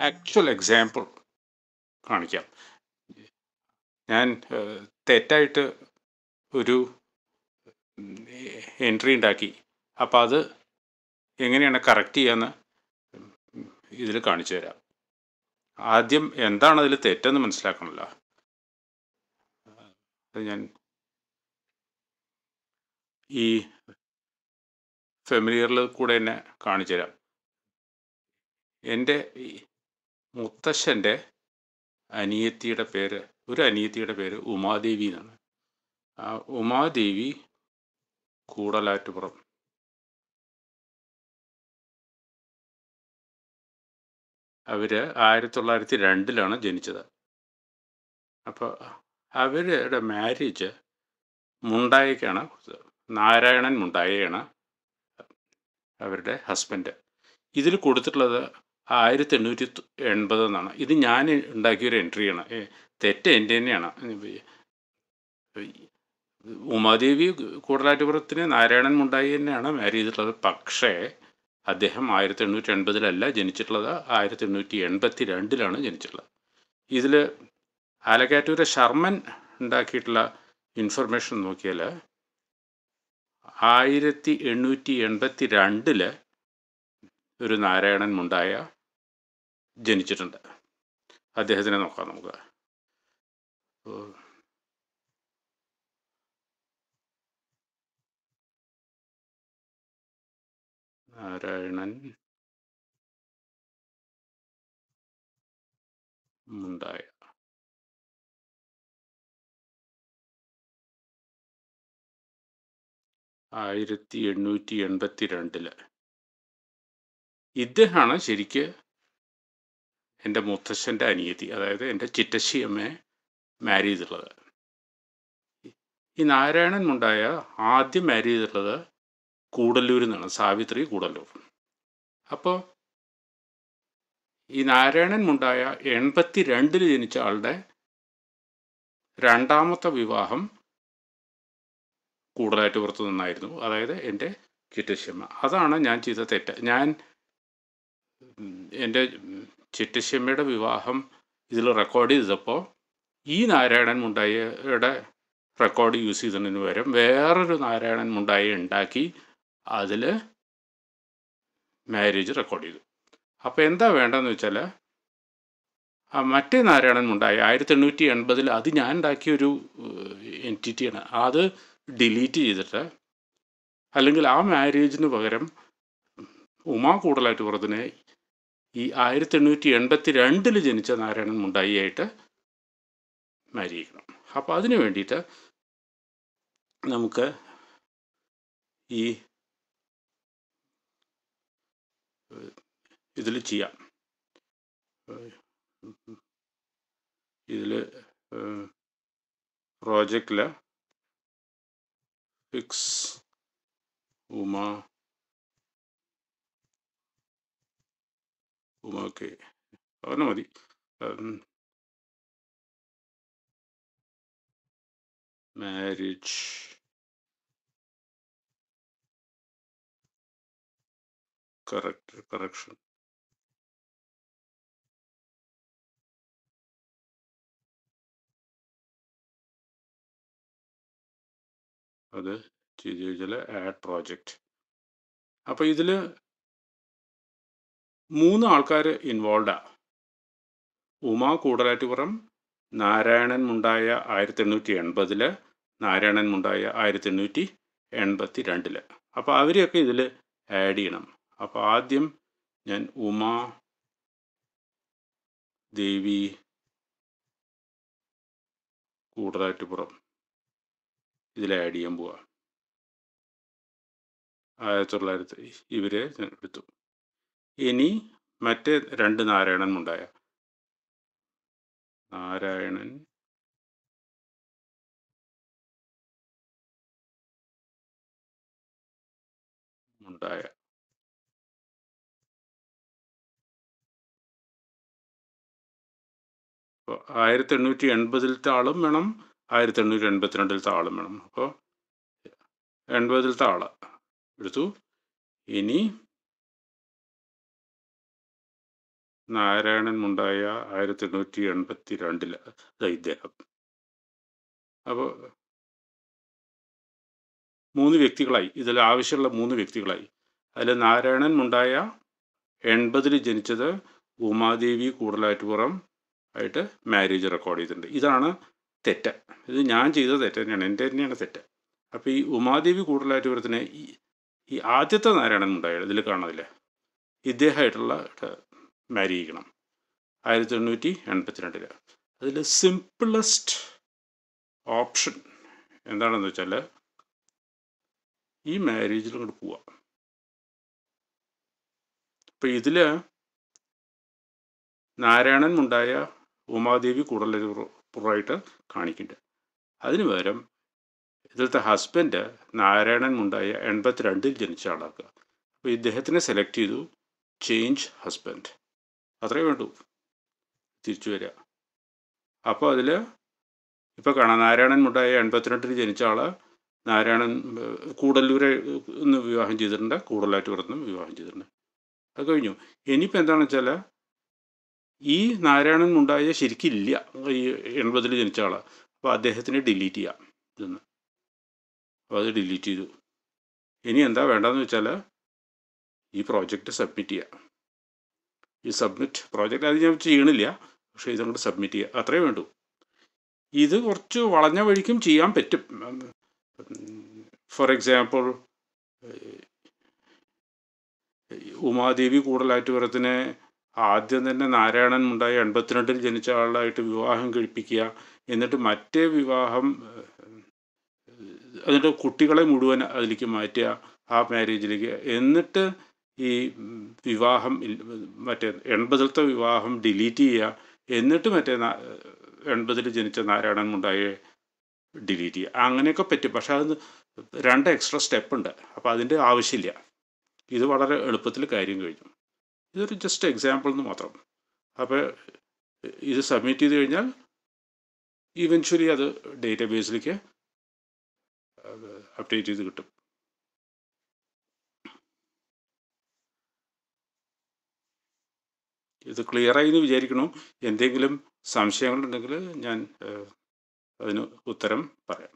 Actual example കാണിക്കാം. ഞാൻ തെറ്റായിട്ട് ഒരു എൻട്രി ഉണ്ടാക്കി. അപ്പോൾ അത് എങ്ങനെയാണ് കറക്റ്റ് ചെയ്യാന്ന് ഇതിൽ കാണിച്ചു തരാം. ആദ്യം എന്താണ് അതിൽ തെറ്റെന്ന് മനസ്സിലാക്കണമല്ലോ. അത് ഞാൻ ഈ ഫെമിലിയറിൽ കൂടെ തന്നെ കാണിച്ചു തരാം. എന്റെ മുത്തശ്ശന്റെ അനിയത്തിയുടെ പേര് ഒരു അനിയത്തിയുടെ പേര് ഉമാദേവി എന്നാണ്. ആ ഉമാദേവി കൂടലാറ്റുപുറം. അവർ ആയിരത്തി തൊള്ളായിരത്തി രണ്ടിലാണ് ജനിച്ചത്. അപ്പോൾ അവരുടെ മാരേജ് മുണ്ടായിക്കാണ് നാരായണൻ മുണ്ടായിയാണ് അവരുടെ ഹസ്ബൻഡ് ഇതിൽ കൊടുത്തിട്ടുള്ളത് ആയിരത്തി എണ്ണൂറ്റി എൺപത് എന്നാണ്. ഇത് ഞാൻ ഉണ്ടാക്കിയൊരു എൻട്രിയാണ്. തെറ്റ് എന്റെ തന്നെയാണ്. ഉമാദേവി കൂടലാറ്റുപുറത്തിന് നാരായണൻ മുണ്ടായി തന്നെയാണ് മാരി ചെയ്തിട്ടുള്ളത്. പക്ഷേ അദ്ദേഹം ആയിരത്തി എണ്ണൂറ്റി എൺപതിലല്ല ജനിച്ചിട്ടുള്ളത്. ആയിരത്തി എണ്ണൂറ്റി എൺപത്തി രണ്ടിലാണ് ജനിച്ചിട്ടുള്ളത്. ഇതിൽ ആലക്കാറ്റൂരെ ശർമ്മൻ ഉണ്ടാക്കിയിട്ടുള്ള ഇൻഫർമേഷൻ നോക്കിയാൽ ആയിരത്തി എണ്ണൂറ്റി എൺപത്തി രണ്ടിൽ ഒരു നാരായണൻ മുണ്ടായ ജനിച്ചിട്ടുണ്ട്. അദ്ദേഹത്തിനെ നോക്കാം നമുക്ക്. നാരായണൻ. മുണ്ടായ. ആയിരത്തി എണ്ണൂറ്റി എൺപത്തി രണ്ടിൽ ഇദ്ദേഹമാണ് ശരിക്ക് എന്റെ മുത്തശ്ശന്റെ അനിയത്തി അതായത് എന്റെ ചിറ്റശ്ശി അമ്മയെ മാരി ചെയ്തിട്ടുള്ളത്. ഈ നാരായണൻ മുണ്ടായ ആദ്യം മാരി ചെയ്തിട്ടുള്ളത് കൂടല്ലൂരിൽ നിന്നാണ് സാവിത്രി കൂടല്ലൂർ. അപ്പോൾ ഈ നാരായണൻ മുണ്ടായ എൺപത്തി രണ്ടിൽ ജനിച്ച ആളുടെ രണ്ടാമത്തെ വിവാഹം കൂടുതലായിട്ട് പുറത്തു നിന്നായിരുന്നു അതായത് എന്റെ ചിറ്റശ്ശിയമ്മ അതാണ് ഞാൻ ചെയ്ത തെറ്റ്. ഞാൻ എന്റെ ചിറ്റശ്ശമ്മയുടെ വിവാഹം ഇതിൽ റെക്കോർഡ് ചെയ്തപ്പോൾ ഈ നാരായണൻ മുണ്ടായിയുടെ റെക്കോർഡ് യൂസ് ചെയ്തതിന് പകരം വേറൊരു നാരായണൻ മുണ്ടായി ഉണ്ടാക്കി അതിൽ മാരേജ് റെക്കോർഡ് ചെയ്തു. അപ്പോൾ എന്താ വേണ്ടതെന്ന് വെച്ചാൽ ആ മറ്റേ നാരായണൻ മുണ്ടായി ആയിരത്തി എണ്ണൂറ്റി എൺപതിൽ അത് ഞാൻ ഉണ്ടാക്കിയ ഒരു എന്റിറ്റിയാണ് അത് ഡിലീറ്റ് ചെയ്തിട്ട് അല്ലെങ്കിൽ ആ മാരേജിന് പകരം ഉമാ കൂടുതലായിട്ട് പുറത്തിന് ഈ ആയിരത്തി എണ്ണൂറ്റി എൺപത്തി രണ്ടിൽ ജനിച്ച നാരായണൻ മുണ്ടായിയായിട്ട് മരിയിക്കണം അപ്പോൾ അതിനു വേണ്ടിയിട്ട് നമുക്ക് ഈ ഇതിൽ ചെയ്യാം. ഇതിൽ പ്രോജക്റ്റിൽ ഫിക്സ് ഉമ ഓക്കെ. അങ്ങനെ മതി. മാരേജ്. കറക്റ്റ്. കറക്ഷൻ. അത് ചെയ്ത് കഴിഞ്ഞാൽ ആഡ് പ്രോജക്റ്റ്. അപ്പോൾ ഇതിൽ മൂന്ന് ആൾക്കാർ ഇൻവോൾവാണ് ഉമ കൂടലാറ്റുപുറം നാരായണൻ മുണ്ടായ ആയിരത്തി എണ്ണൂറ്റി എൺപതിൽ നാരായണൻ മുണ്ടായ ആയിരത്തി എണ്ണൂറ്റി എൺപത്തി രണ്ടിൽ അപ്പോൾ അവരെയൊക്കെ ഇതിൽ ആഡ് ചെയ്യണം. അപ്പോൾ ആദ്യം ഞാൻ ഉമ ദേവി കൂടലാറ്റുപുറം ഇതിൽ ആഡ് ചെയ്യാൻ പോവാ. ആയിരത്തി തൊള്ളായിരത്തി ഇവരെ ഞാൻ എടുത്തു. ഇനി മറ്റേ രണ്ട് നാരായണൻ ഉണ്ടായ നാരായണൻ. ഉണ്ടായ അപ്പോൾ ആയിരത്തി എണ്ണൂറ്റി എൺപതിലത്തെ ആളും വേണം ആയിരത്തി എണ്ണൂറ്റി എൺപത്തിരണ്ടിലത്തെ ആളും വേണം. അപ്പോൾ എൺപതിലത്തെ ആൾ എടുത്തു. ഇനി നാരായണൻ മുണ്ടായ ആയിരത്തി എണ്ണൂറ്റി എൺപത്തി രണ്ടിൽ ഇദ്ദേഹം. അപ്പോൾ മൂന്ന് വ്യക്തികളായി. ഇതിൽ ആവശ്യമുള്ള മൂന്ന് വ്യക്തികളായി. അതിൽ നാരായണൻ മുണ്ടായ എൺപതിൽ ജനിച്ചത് ഉമാദേവി കൂടലാറ്റുപുറം ആയിട്ട് മാരേജ് റെക്കോർഡ് ചെയ്തിട്ടുണ്ട്. ഇതാണ് തെറ്റ്. ഇത് ഞാൻ ചെയ്ത തെറ്റ് തന്നെയാണ്. എന്റെ തന്നെയാണ് തെറ്റ്. അപ്പോൾ ഈ ഉമാദേവി കൂടലാറ്റുപുരത്തിന് ഈ ആദ്യത്തെ നാരായണൻ ഉണ്ടായത് ഇതിൽ കാണാതില്ലേ ഇദ്ദേഹമായിട്ടുള്ള ചെയ്യണം ആയിരത്തി എണ്ണൂറ്റി എൺപത്തിരണ്ടിൽ അതിൽ സിംപിളസ്റ്റ് ഓപ്ഷൻ എന്താണെന്ന് വെച്ചാൽ ഈ മാരേജിൽ അങ്ങോട്ട് പോവാം. അപ്പം ഇതിൽ നാരായണൻ മുണ്ടായ ഉമാദേവി കൂടുതലായിട്ട് കാണിക്കുന്നുണ്ട് അതിന് പകരം ഇതിലത്തെ ഹസ്ബൻഡ് നാരായണൻ മുണ്ടായ എൺപത്തിരണ്ടിൽ ജനിച്ച ആളാക്കുക. അപ്പോൾ ഇദ്ദേഹത്തിനെ സെലക്ട് ചെയ്തു ചേഞ്ച് ഹസ്ബൻഡ് അത്രേ വേണ്ടൂ. തിരിച്ചു വരിക. അപ്പോൾ അതിൽ ഇപ്പോൾ കാണാം. നാരായണൻ മുണ്ടായ എൺപത്തിരണ്ടിൽ ജനിച്ച ആൾ നാരായണൻ കൂടല്ലൂരെ നിന്ന് വിവാഹം ചെയ്തിട്ടുണ്ട്. കൂടലാറ്റൂർന്ന് വിവാഹം ചെയ്തിട്ടുണ്ട്. അത് കഴിഞ്ഞു. ഇനിയിപ്പോൾ എന്താണെന്ന് വെച്ചാൽ ഈ നാരായണൻ മുണ്ടായ ശരിക്കില്ല. ഈ എൺപതിൽ ജനിച്ച ആളാണ് അപ്പോൾ അദ്ദേഹത്തിനെ ഡിലീറ്റ് ചെയ്യാം ഇതെന്ന്. അപ്പോൾ അത് ഡിലീറ്റ് ചെയ്തു. ഇനി എന്താ വേണ്ടതെന്ന് വെച്ചാൽ ഈ പ്രോജക്റ്റ് സബ്മിറ്റ് ചെയ്യുക ഈ സബ്മിറ്റ് പ്രോജക്റ്റ് അത് ഞാൻ ചെയ്യണില്ല. പക്ഷേ ഇതങ്ങോട്ട് സബ്മിറ്റ് ചെയ്യുക അത്രേ വേണ്ടൂ. ഇത് കുറച്ച് വളഞ്ഞ വഴിക്കും ചെയ്യാൻ പറ്റും. ഫോർ എക്സാമ്പിൾ ഉമാദേവി കൂടലാറ്റുപുരത്തിന് ആദ്യം തന്നെ നാരായണൻ ഉണ്ടായി എൺപത്തിരണ്ടിൽ ജനിച്ച ആളായിട്ട് വിവാഹം കഴിപ്പിക്കുക. എന്നിട്ട് മറ്റേ വിവാഹം എന്നിട്ട് കുട്ടികളെ മുഴുവൻ അതിലേക്ക് മാറ്റുക ആ മാരേജിലേക്ക് എന്നിട്ട് ഈ വിവാഹം മറ്റേ എൺപതിലത്തെ വിവാഹം ഡിലീറ്റ് ചെയ്യുക എന്നിട്ട് മറ്റേ എൺപതിൽ ജനിച്ച നാരായണൻ മുണ്ടായെ ഡിലീറ്റ് ചെയ്യുക. അങ്ങനെയൊക്കെ പറ്റും. പക്ഷെ അത് രണ്ട് എക്സ്ട്രാ സ്റ്റെപ്പ് ഉണ്ട് അപ്പോൾ അതിന്റെ ആവശ്യമില്ല. ഇത് വളരെ എളുപ്പത്തിൽ കാര്യം കഴിഞ്ഞു. ഇതൊരു ജസ്റ്റ് എക്സാമ്പിൾ എന്ന് മാത്രം. അപ്പോൾ ഇത് സബ്മിറ്റ് ചെയ്ത് കഴിഞ്ഞാൽ ഇവൻച്വലി അത് ഡേറ്റാബേസിലേക്ക് അപ്ഡേറ്റ് ചെയ്ത് കിട്ടും. ഇത് ക്ലിയറായി എന്ന് വിചാരിക്കണു എന്തെങ്കിലും സംശയങ്ങളുണ്ടെങ്കിൽ ഞാൻ അതിന് ഉത്തരം പറയാം.